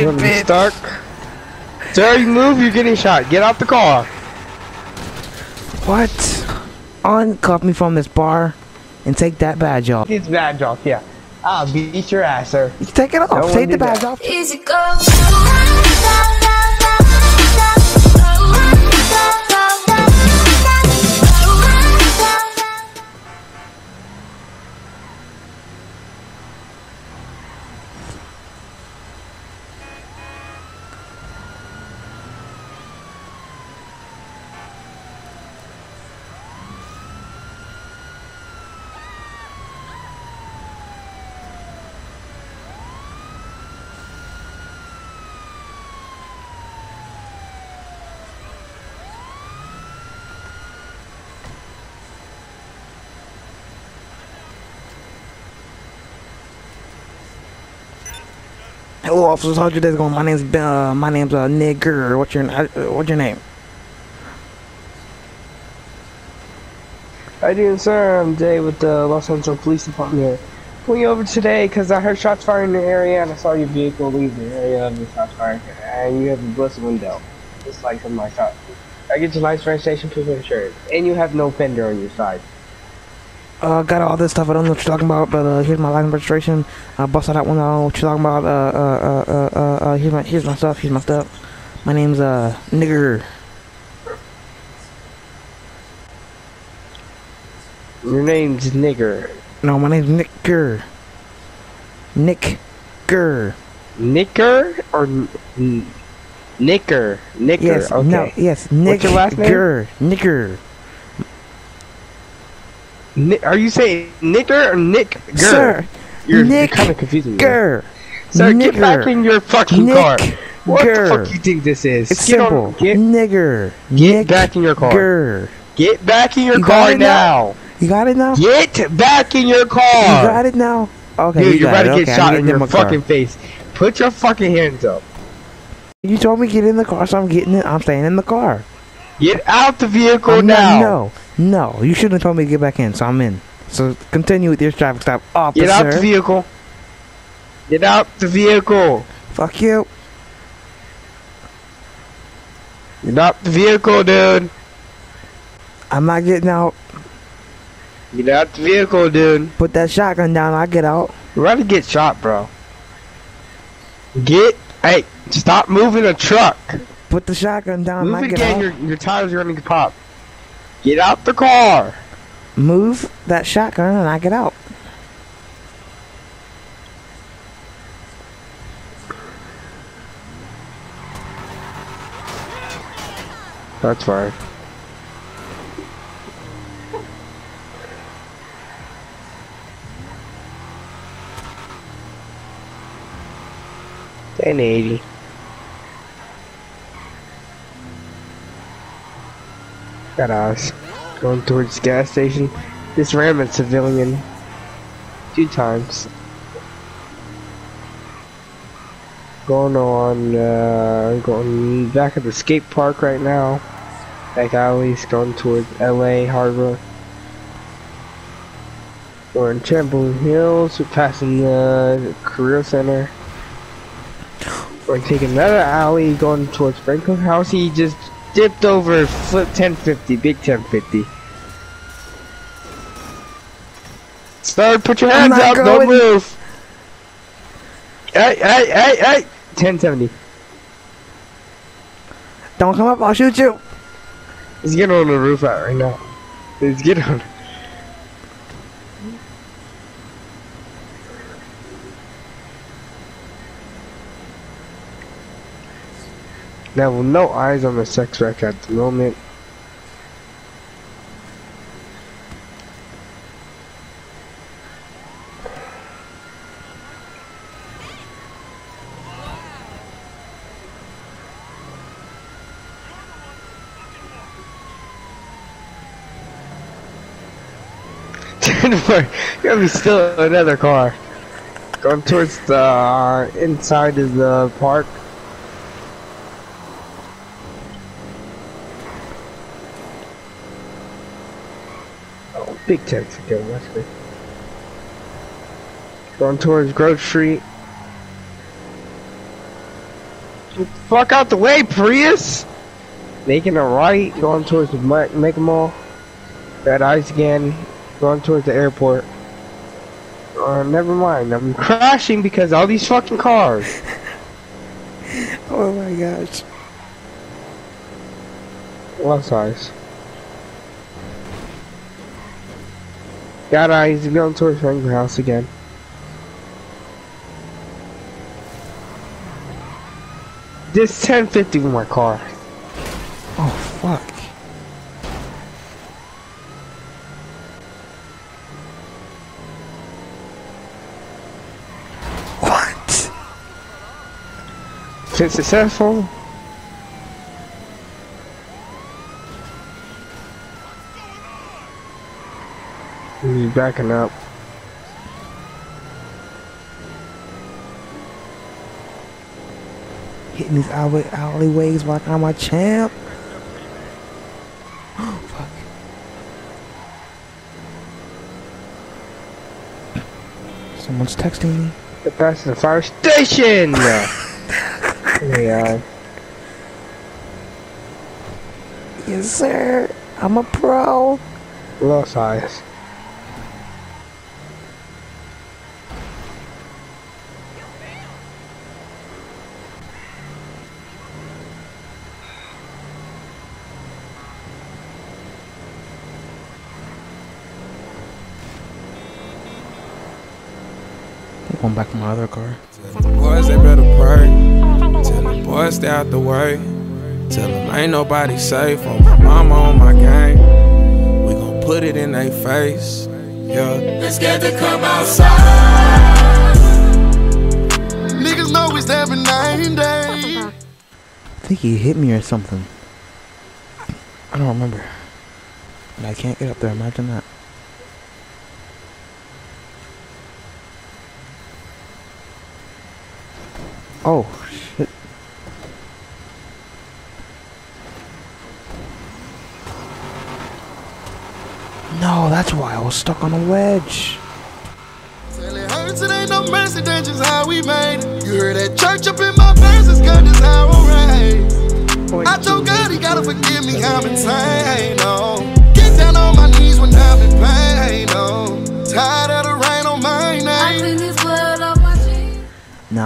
You're bitch. stuck. Sir, you move, you're getting shot. Get out the car. What? Uncuff me from this bar and take that badge off. Get his badge off, yeah. I'll beat your ass, sir. Take it off. Don't Take the badge that. off. Easy go. Hello, officers. How's your day going? My name's uh, my name's uh, nigger. What's your uh, what's your name? You doing, sir? I'm Jay with the Los Angeles Police Department. Pulling you over today because I heard shots fired in the area and I saw your vehicle leave the area of the shots fired and you have a busted window, just like some of my shots. I get your license, registration, proof of insurance, and you have no fender on your side. Uh, got all this stuff. I don't know what you're talking about, but uh, here's my license registration. I busted out one. I don't know what you're talking about. Uh, uh, uh, uh, uh, uh, here's my here's my stuff. Here's my stuff. My name's uh nigger. Your name's Nigger. No, my name's Nicker. Nick. Gurr. Nicker or Nicker? Nicker. Yes. okay. No. Yes. Nick. What's your last name? Gurr. Nicker. Ni- are you saying Nicker or Nick? Gurr? Sir. you're, Nick kind of confusing me. Gurr. Sir, get Nigger. back in your fucking Nick car. What Gurr. the fuck you think this is? It's get simple. On, get nigger. get Nick back in your car. Gurr. Get back in your You car now? now. You got it now? Get back in your car. You got it now? Okay. Dude, you you're about to get okay, shot in your my car. fucking face. Put your fucking hands up. You told me get in the car, so I'm getting it. I'm staying in the car. Get out the vehicle I'm now. not, no, no. You shouldn't have told me to get back in, so I'm in. So continue with your traffic stop, officer. Get out the vehicle. Get out the vehicle. Fuck you. Get out the vehicle, dude. I'm not getting out. Get out the vehicle, dude. Put that shotgun down. I get out. You're about to get shot, bro. Get. Hey, stop moving a truck. Put the shotgun down. Move I get again. out. Your your tires are running to pop. Get out the car. Move that shotgun, and I get out. That's fine. Ten eighty. Got us going towards the gas station. This ram a civilian two times. Going on, uh, going back at the skate park right now. Back alleys going towards LA Harbor. We're in Chamberlain Hills. We're passing the career center. We're taking another alley going towards Franklin House. He just dipped over flip 1050, big 1050. Start, put your hands up, don't move. Hey, hey, hey, hey! 1070. Don't come up. I'll shoot you. He's getting on the roof out right now. He's getting on. Now, with no eyes on the sex wreck at the moment. Gotta be still another car. Going towards the uh, inside of the park. Big text again, that's good. Going towards Grove Street. Fuck out the way, Prius! Making a right, going towards the Ma- Mega Mall. Red eyes again, going towards the airport. Uh, never mind, I'm crashing because all these fucking cars. Oh my gosh. What size? Got eyes going towards Franklin House again. This 1050 with my car. Oh fuck. What? Been successful. Backing up. Hitting these alley alleyways like I'm a champ. fuck. Someone's texting me. Past the fire station! Oh yeah. Yes, sir. I'm a pro. Lost eyes. Going back to my other car. Tell the boys they better pray. Tell the boys stay out the way. Tell them ain't nobody safe. On my mama, on my gang. We gon' put it in their face. Yeah. They scared to come outside. Niggas know it's every night and day. I think he hit me or something. I don't remember. And I can't get up there. Imagine that. Oh, shit. No, that's why I was stuck on a wedge. It ain't no mercy, that's just how we made it. You heard that church up in my verses, God, this how I'm raised. I told God he gotta forgive me, I'm insane, oh.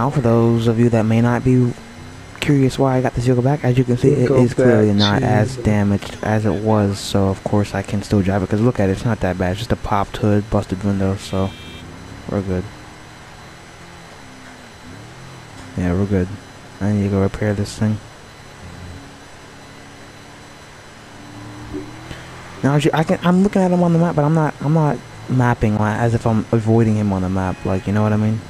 Now, for those of you that may not be curious why I got this vehicle back, as you can see, it Go is clearly not as damaged as it was. So, of course, I can still drive it. Because look at it, it's not that bad. It's just a popped hood, busted window. So, we're good. Yeah, we're good. I need to go repair this thing. Now, I can. I'm looking at him on the map, but I'm not. I'm not mapping as if I'm avoiding him on the map. Like, you know what I mean?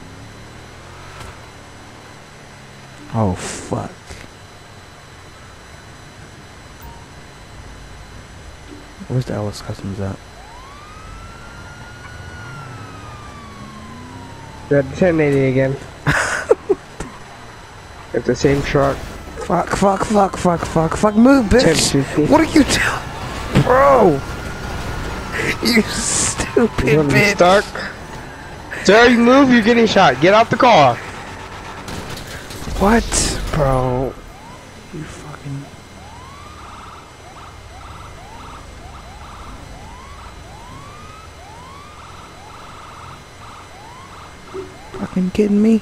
Oh fuck. Where's the LS Customs at? Got the 1080 again. It's the same truck. Fuck, fuck, fuck, fuck, fuck, fuck, move, bitch! What are you doing? Bro! You stupid You bitch! stuck? Sir, you move, you're getting shot. Get out the car. What? Bro. You fucking. Fucking kidding me?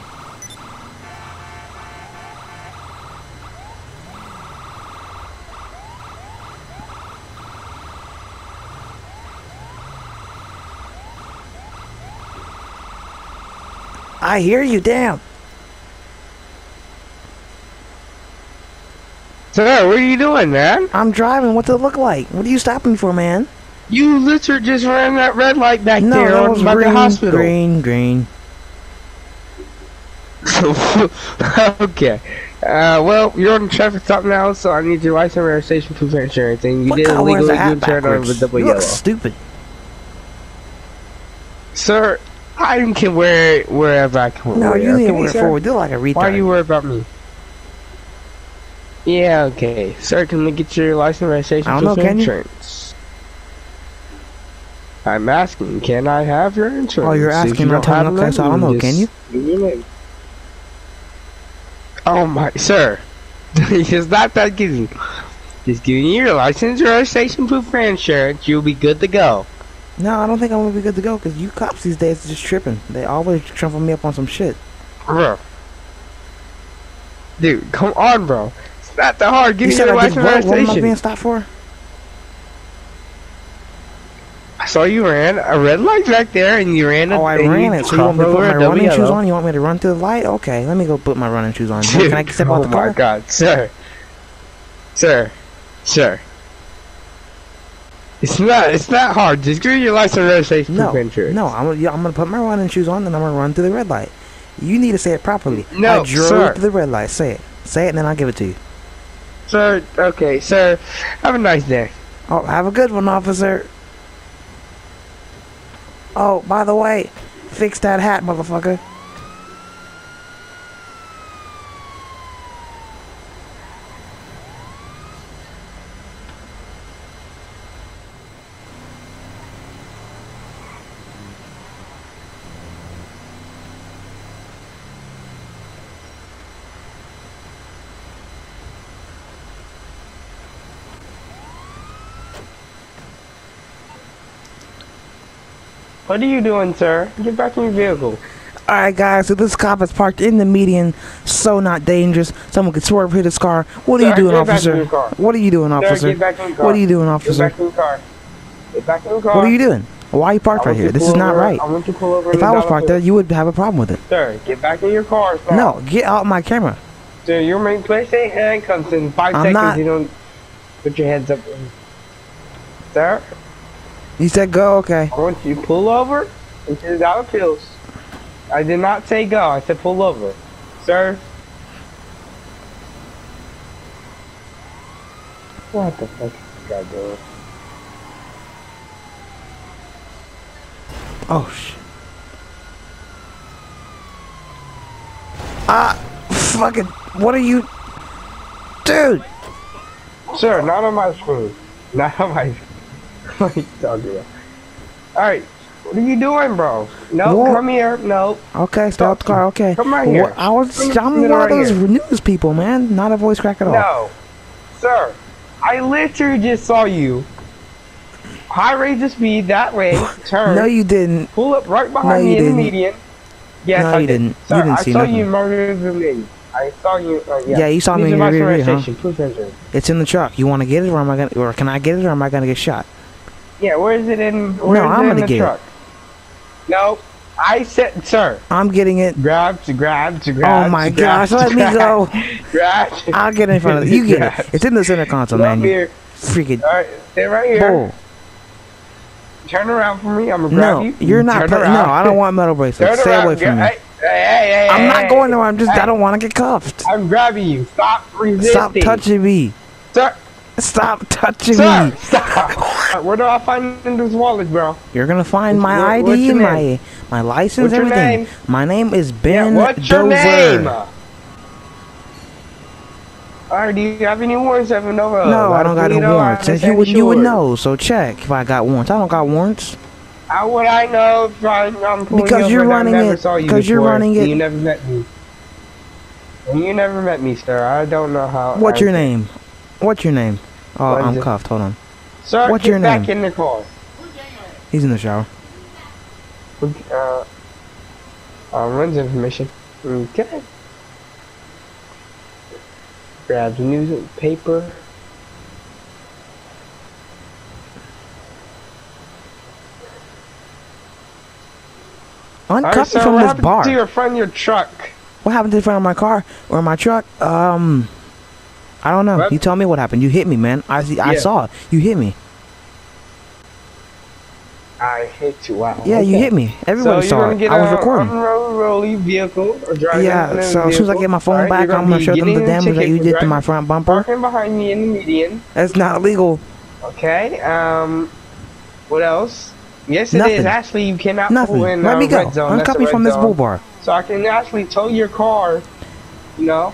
I hear you, damn. Sir, what are you doing, man? I'm driving. What's it look like? What are you stopping for, man? You literally just ran that red light back No, there on was by green, the hospital. green, green. okay. Uh, well, you're on the traffic stop now, so I need your license and registration proof and you What did illegally the do turn over backwards? double You yellow. look stupid. Sir, I can wear it wherever I can No, wear it. you need to okay, wear it forward. Do like a retard. Why are you worried about me? Yeah, okay. Sir, can we get your license registration I don't proof know, of can you? insurance? I'm asking, can I have your insurance? Oh, you're asking, you not telling okay, so I don't know, can you? give me a name. Oh my, sir. it's not that easy. Just giving you your license, registration, proof of insurance. You'll be good to go. No, I don't think I'm gonna be good to go because you cops these days are just tripping. They always trumping me up on some shit. Bro. Dude, come on, bro. Not that hard. Give You me said your I did what? What am I being stopped for? I saw you ran a red light back there, and you ran. Oh, I ran it. So you want me to put my running shoes on? You want me to run through the light? Okay, let me go put my running shoes on. Dude, Can I step oh out the car? Oh my god, sir, sir, sir. It's not. It's not hard. Just give me your license, registration, No, proof no, I'm, yeah, I'm gonna put my running shoes on and I'm gonna run through the red light. You need to say it properly. No, I drove sir. through the red light. Say it. Say it, and then I'll give it to you. Sir. Okay, sir. Have a nice day. Oh, have a good one, officer. Oh, by the way, fix that hat, motherfucker. What are you doing, sir? Get back in your vehicle. Alright, guys, so this cop is parked in the median, so not dangerous. Someone could swerve hit his car. What are you doing, get officer? What are you doing, officer? get back in your car. What are you doing, Get officer? back in your car. Get back in your car. What are you doing? Why are you parked right here? This is not over- right. I want to pull over. If I was parked there, you would have a problem with it. Sir, get back in your car. Sir. No, get out my camera. Sir, your main place ain't handcuffs in 5 I'm seconds. not- You don't put your hands up. Sir, You said go, okay. Want you pull over into the dollar pills. I did not say go. I said pull over. Sir. What the fuck is this guy doing? Oh shit. Ah, fucking. What are you, dude? Sir, not on my screen. Not on my. What are you talking about? Alright, what are you doing, bro? No, What? come here. No. Okay, stop the car. Okay. Come right here. I was. I'm one right of those here. news people, man. Not a voice crack at all. No. Sir, I literally just saw you. High rate the speed that way. Turn. No, you didn't. Pull up right behind No, me in didn't. the median. Yes, No, I you did. didn't. You didn't I see saw nothing. you murder the lady. I saw you. Uh, yeah. Yeah, you saw me in your your rear view, huh? of. It's in the truck. You want to get it, or am I gonna? Or can I get it, or am I gonna get shot? Yeah, where is it in? Where No, is I'm it in gonna the get it. truck? No, I said, sir, I'm getting it. grab to grab to oh grab. Oh my grab, gosh, let me go. Grab. I'll get in front of you. You get it. It's in the center console, Come man. Here. freaking All right, stay right here. bull. Turn around for me. I'm gonna grab No, you. you're not. Turn no. I don't want metal Turn bracelets. Stay around. away from me. Hey, hey, hey, I'm hey, not going nowhere. I'm just. I don't want to get cuffed. I'm grabbing you. Stop resisting. Stop touching me. Sir, Stop touching sir, me. stop. Where do I find in this wallet, bro? You're gonna find my What- ID, what's my my license, What's everything. name? My name is Ben yeah, what's your name? Alright, do you have any warrants? Have no, No, I don't got no warrants. And you would you would know. So check if I got warrants. I don't got warrants. How would I know if I, I'm pulling Because you you're running it- saw you because you're running it- You never met me. And you never met me, sir. I don't know how. What's I- your name? What's your name? Oh, What I'm it? cuffed. Hold on. Sir, What's your back name? in the car. He's in the shower. Uh, uh, runs information. Okay. Grab the news paper. Alright, Uncuff so me from what this happened bar. to your friend, your truck? What happened to the front of my car or my truck? Um, I don't know. What? You tell me what happened. You hit me, man. I see. I Yeah. saw. You hit me. I hit you. Wow. Yeah, you hit me. So Everybody you're saw it. I was recording. vehicle or driving Yeah. So as soon as I get my phone Alright, back, I'm gonna show them the damage that you did to my front bumper. Parking behind me in the median. That's not legal. Okay. Um. What else? Yes, it is. Nothing. Actually, you cannot Nothing. pull in Let uh, me go. red zone. That's Uncuff a me red from this bull bar. So I can actually tow your car. You know.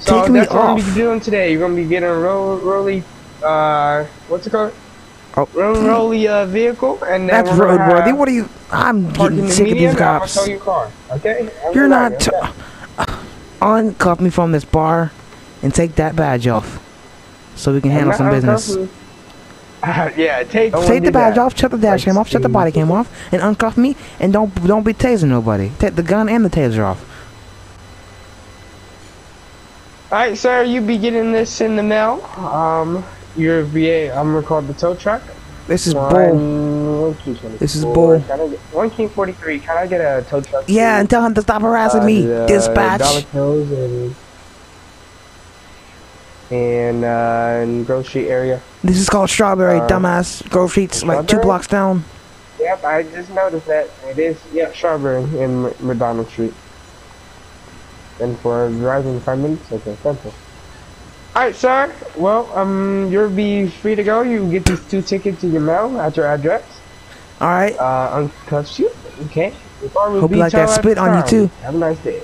So Take me that's what I'm gonna be doing today. You're gonna be getting a roll, rolly, uh, what's it called? Oh. Roll, rolly uh, vehicle, and That's roadworthy. What are you? I'm getting sick of these and I'm gonna cops. tow your car. Okay. I'm You're not. okay. Uncuff me from this bar. and take that badge off, so we can I'm handle some business. Uh, yeah, take Take the badge off, shut the dash Like, cam off, shut the body cam off, and uncuff me, and don't don't be tasing nobody. Take the gun and the taser off. Alright, sir, you be getting this in the mail. Um, your VA, I'm gonna call the tow truck. This is One- bull. one key 24. This is bull. Get, one key 43, can I get a tow truck? Yeah, please? and tell him to stop harassing me. Uh, Dispatch. Dollar Pills and and uh, in Grove Street area. This is called Strawberry, Uh, dumbass. Grove Street's like two blocks down. Yep, I just noticed that it is. Yep, Strawberry in McDonald Street. And for driving five minutes, okay, simple. Alright, sir. Well, um, you'll be free to go. You get these two tickets in your mail at your address. All right. Uh, uncuffs you. Okay. If I would Hope you like that towed spit on you, too. Have a nice day.